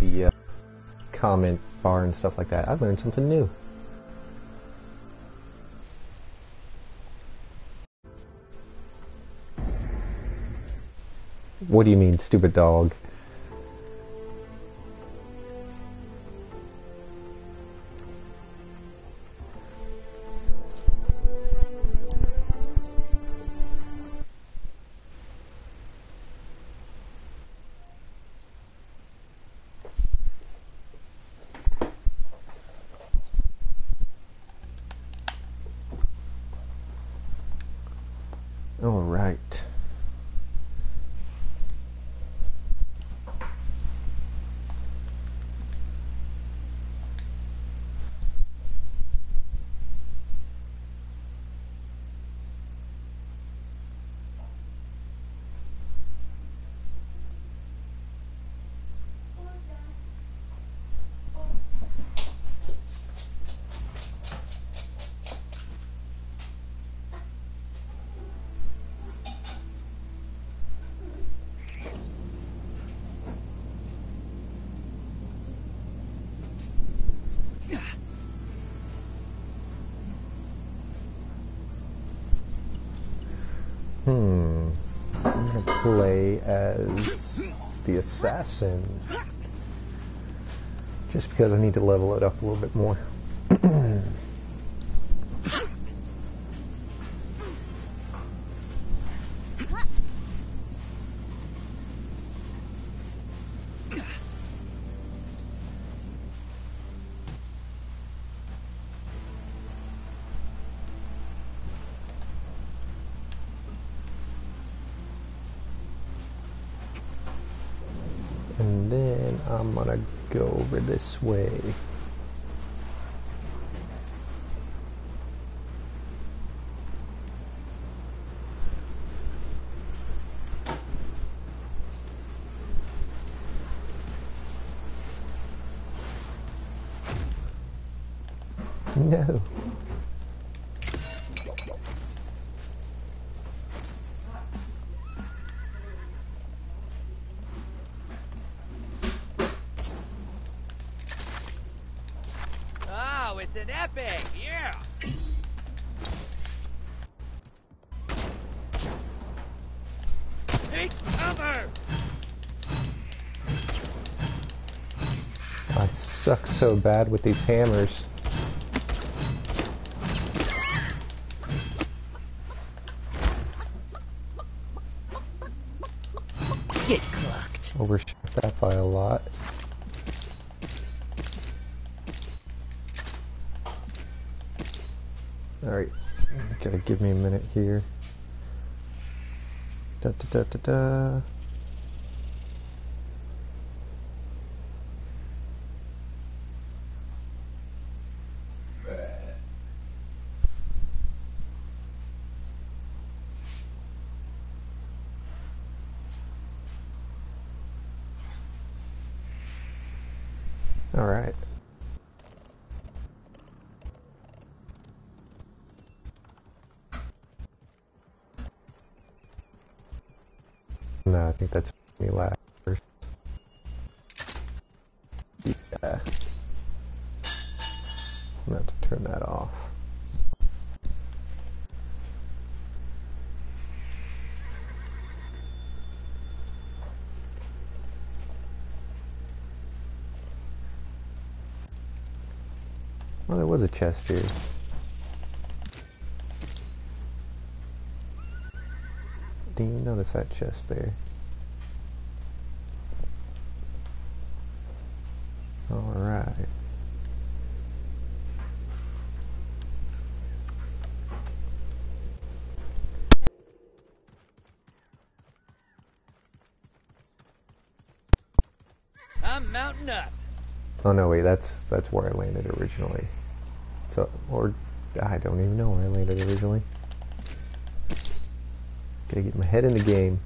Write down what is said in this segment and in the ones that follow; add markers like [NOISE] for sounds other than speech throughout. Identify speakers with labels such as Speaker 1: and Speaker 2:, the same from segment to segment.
Speaker 1: the uh, comment bar and stuff like that. I learned something new. What do you mean, stupid dog? Play as the assassin. Just because I need to level it up a little bit more. [CLEARS THROAT] this way. No. So bad with these hammers.
Speaker 2: Get clucked.
Speaker 1: Overshot that by a lot. Alright, gotta give me a minute here. Da da da da da. Alright. No, I think that's me last. first. Yeah. I'm gonna have to turn that off. Well, there was a chest here. Didn't even notice that chest there. Alright.
Speaker 3: I'm mounting up.
Speaker 1: Oh no, wait, that's that's where I landed originally. So, or I don't even know where I landed originally. Gotta get my head in the game.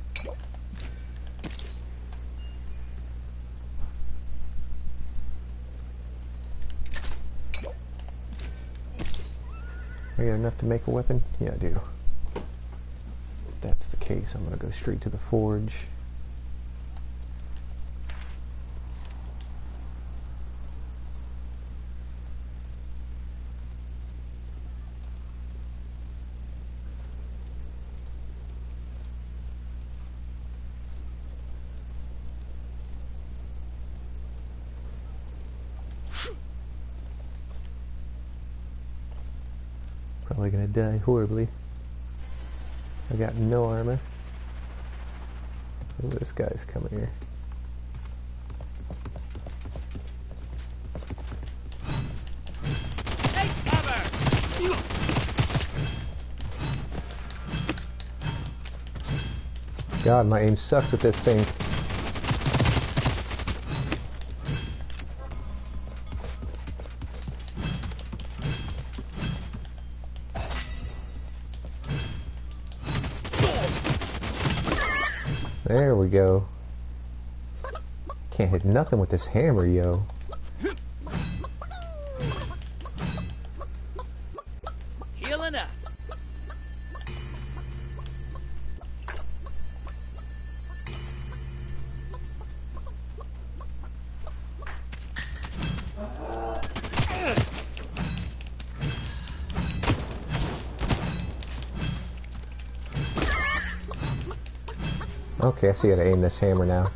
Speaker 1: I got enough to make a weapon? Yeah, I do. If that's the case, I'm gonna go straight to the forge. Probably gonna die horribly. I got no armor. Ooh, this guy's coming here. God, my aim sucks with this thing. Can't hit nothing with this hammer, yo.
Speaker 3: Healing up.
Speaker 1: Okay, I see how to aim this hammer now.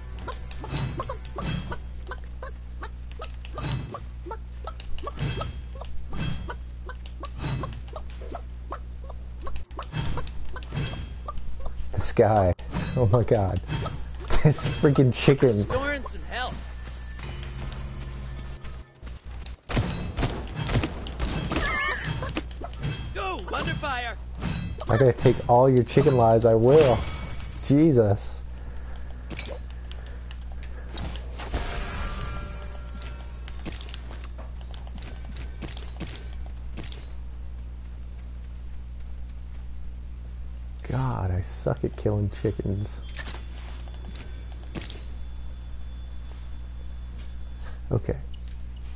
Speaker 1: Guy. [LAUGHS] Oh my god. This freaking chicken.
Speaker 3: Storing some help. Go! Under fire!
Speaker 1: I gotta take all your chicken lives, I will. Jesus. At killing chickens. Okay.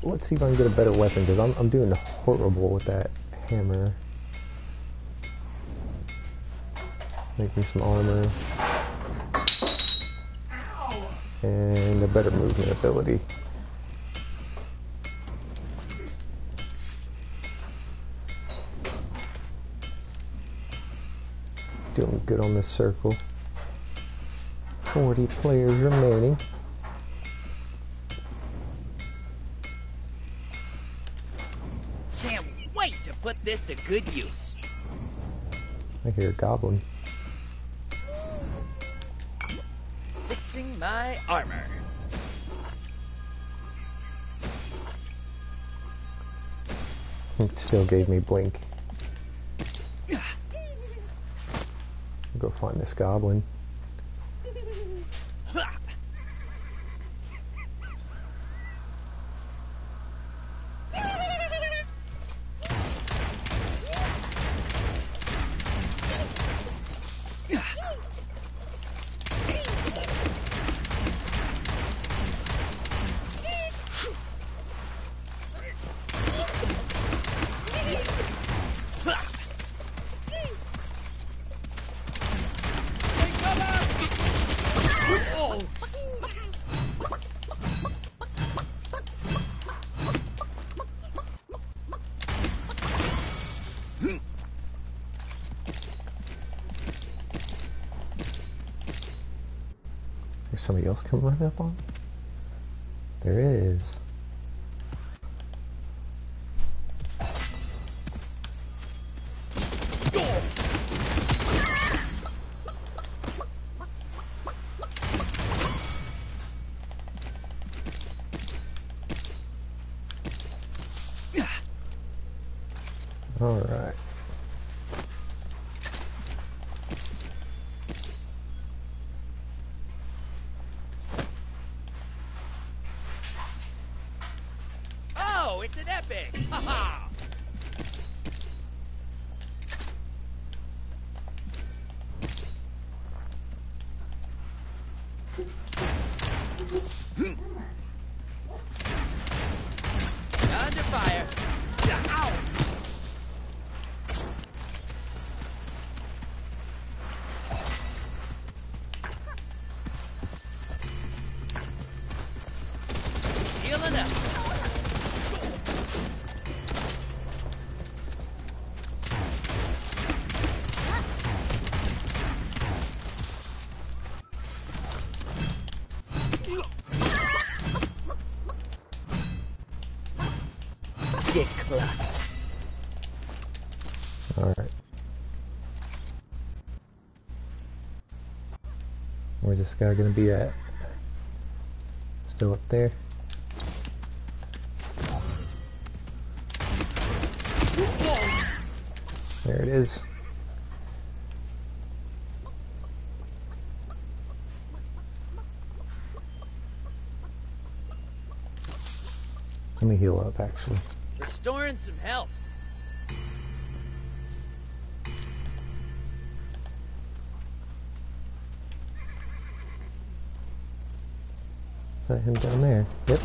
Speaker 1: Let's see if I can get a better weapon, because I'm, I'm doing horrible with that hammer. Making some armor. And a better movement ability. Doing good on this circle. 40 players remaining.
Speaker 3: Can't wait to put this to good use.
Speaker 1: I hear a goblin.
Speaker 3: Fixing my armor.
Speaker 1: It still gave me blink. Go find this goblin. [LAUGHS]
Speaker 3: Ha! Take cover! Oh!
Speaker 1: There's somebody else coming right up on? There is.
Speaker 3: Under fire. Ow!
Speaker 1: Where's this guy gonna be at? Still up there? There it is. Let me heal up, actually.
Speaker 3: Restoring some health.
Speaker 1: That him down there? Yep.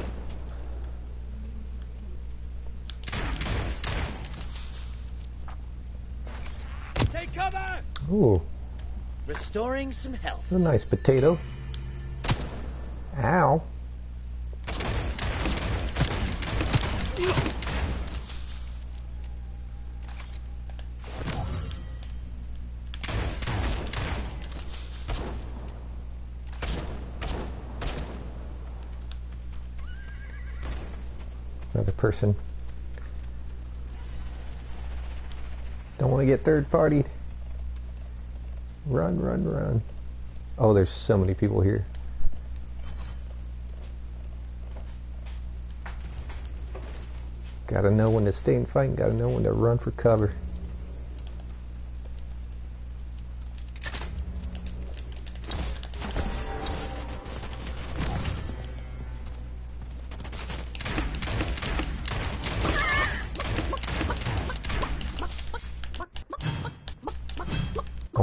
Speaker 3: Take cover!
Speaker 1: Ooh,
Speaker 3: Restoring some health.
Speaker 1: a nice potato. Ow. Person. Don't want to get third partied. Run, run, run. Oh, there's so many people here. Gotta know when to stay and fight, gotta know when to run for cover.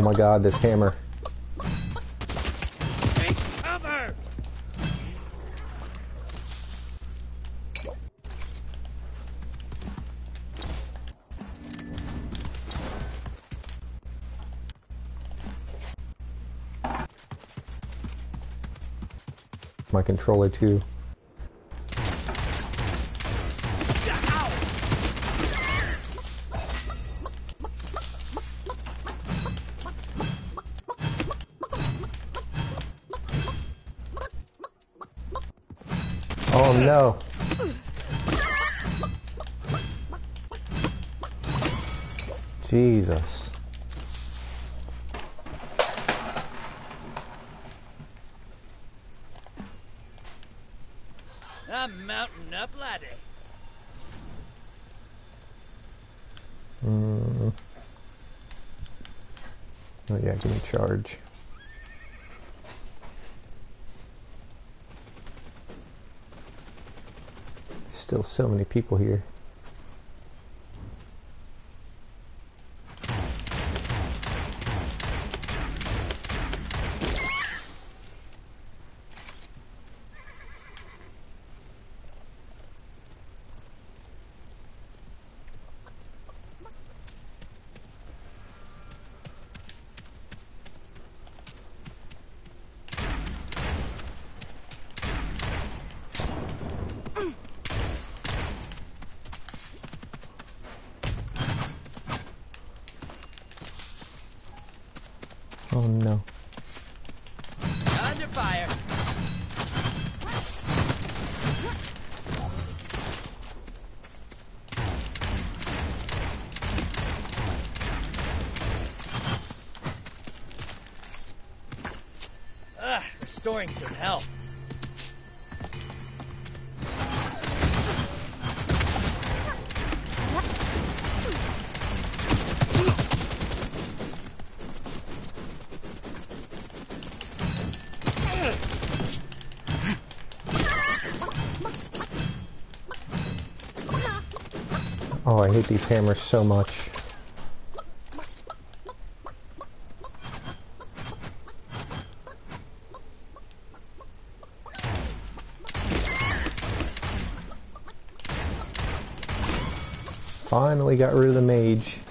Speaker 1: My god, this hammer. My controller too. No. Jesus.
Speaker 3: I'm mounting up ladder.
Speaker 1: Mm. Oh yeah, give me charge. Still so many people here. Oh no.
Speaker 3: Under fire. Ugh, restoring some health.
Speaker 1: Oh, I hate these hammers so much. Finally got rid of the mage.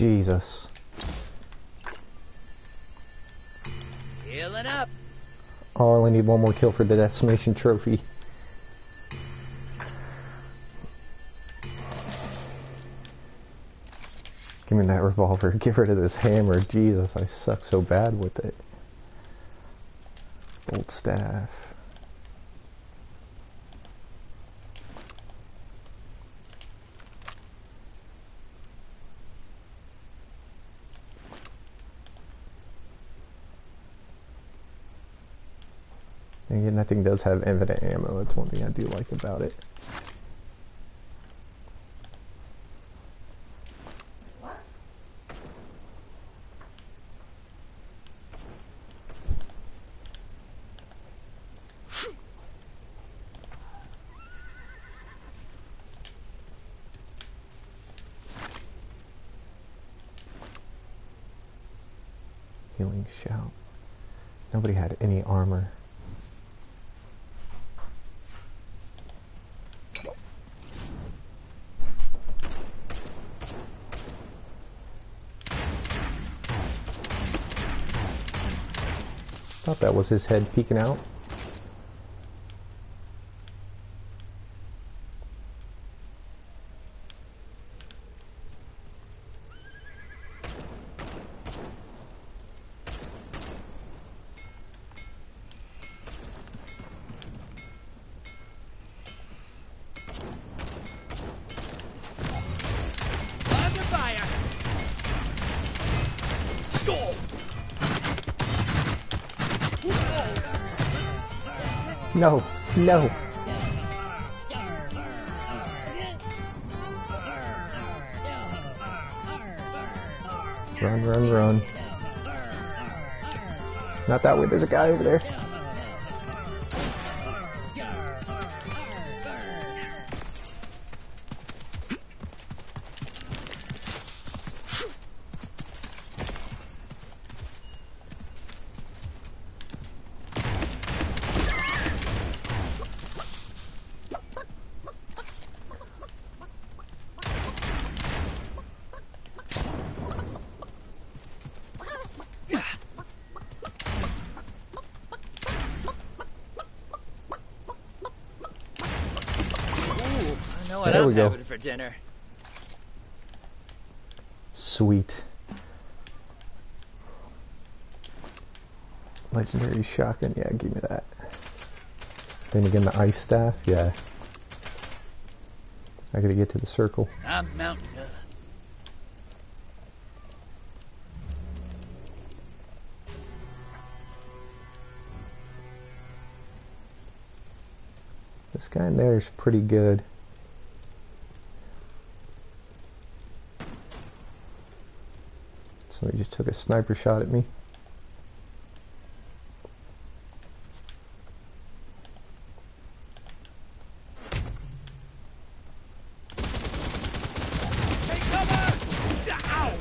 Speaker 3: Jesus. Healing
Speaker 1: up. Oh, I only need one more kill for the decimation trophy. Give me that revolver. Give her to this hammer. Jesus, I suck so bad with it. Bolt staff. Again, that thing does have infinite ammo. That's one thing I do like about it. Healing shout. Nobody had any armor. That was his head peeking out. No, no. Run, run, run. Not that way, there's a guy over there. There we go.
Speaker 3: for dinner.
Speaker 1: Sweet. Legendary shotgun, yeah, give me that. Then again, the ice staff, yeah. I gotta get to the circle.
Speaker 3: I'm mounting up.
Speaker 1: This guy in there is pretty good. He just took a sniper shot at me.
Speaker 3: Take cover! Ow!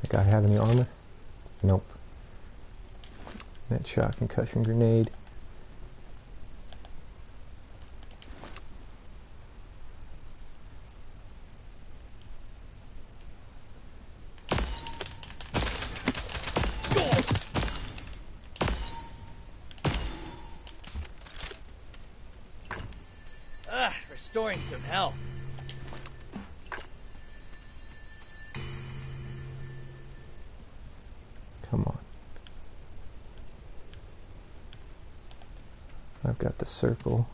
Speaker 1: That guy have any armor? Nope. Net shot, concussion grenade.
Speaker 3: Ugh, restoring some health.
Speaker 1: Circle.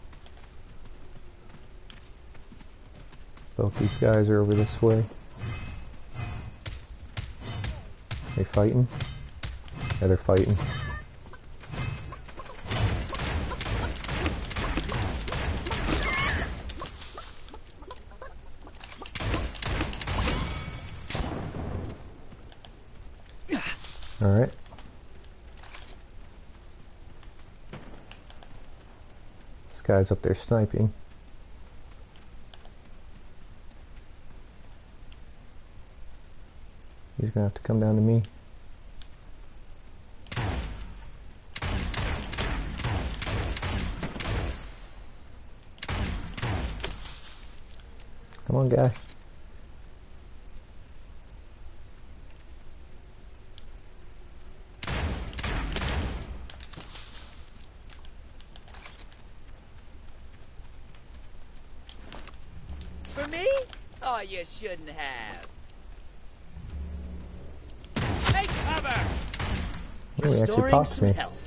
Speaker 1: Both these guys are over this way. They fighting? Yeah, they're fighting. Alright. guy's up there sniping. He's gonna have to come down to me. Come on, guy.
Speaker 3: Shouldn't have. Take cover!
Speaker 1: Oh, he actually
Speaker 2: some
Speaker 1: me.
Speaker 2: health.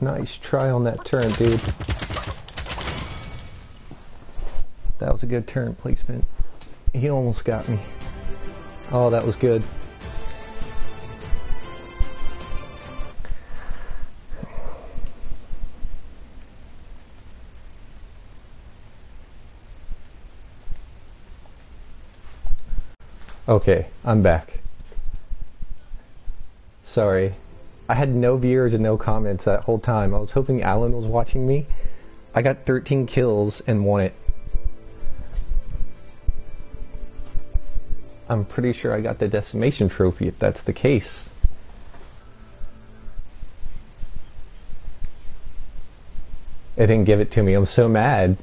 Speaker 1: Nice try on that turret, dude. That was a good turret placement. He almost got me. Oh, that was good. Okay, I'm back. Sorry. I had no viewers and no comments that whole time. I was hoping Alan was watching me. I got 13 kills and won it. I'm pretty sure I got the decimation trophy if that's the case. It didn't give it to me. I'm so mad.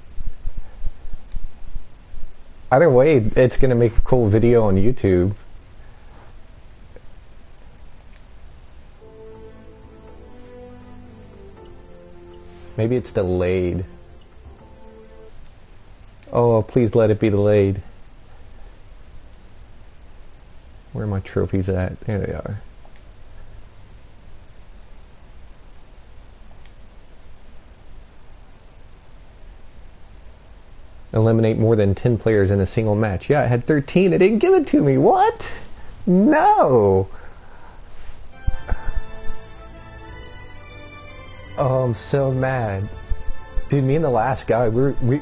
Speaker 1: Either way, it's gonna make a cool video on YouTube. Maybe it's delayed. Oh, please let it be delayed. Where are my trophies at? There they are. Eliminate more than 10 players in a single match. Yeah, I had 13. They didn't give it to me. What? No. Oh, I'm so mad. Dude, me and the last guy, we were, we,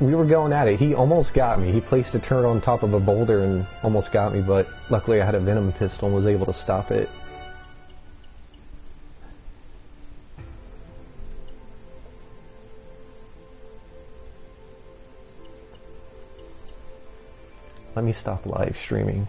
Speaker 1: we were going at it. He almost got me. He placed a turret on top of a boulder and almost got me, but luckily I had a venom pistol and was able to stop it. Let me stop live streaming.